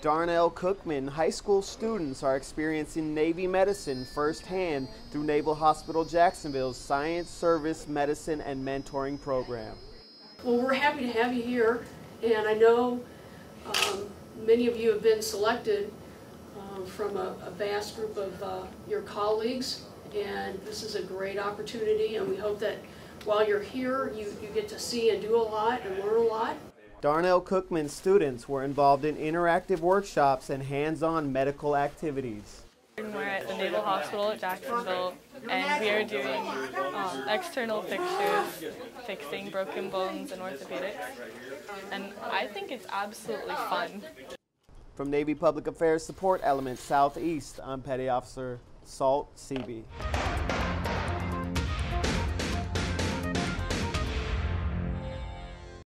Darnell Cookman high school students are experiencing Navy medicine firsthand through Naval Hospital Jacksonville's Science Service Medicine and Mentoring Program. Well, we're happy to have you here, and I know um, many of you have been selected um, from a, a, vast group of uh, your colleagues, and this is a great opportunity, and we hope that while you're here, you, you get to see and do a lot and learn a lot. Darnell Cookman students were involved in interactive workshops and hands-on medical activities. We're at the Naval Hospital at Jacksonville and we are doing um, external fixtures, fixing broken bones and orthopedics. And I think it's absolutely fun. From Navy Public Affairs Support Element Southeast, I'm Petty Officer Salt Cebe.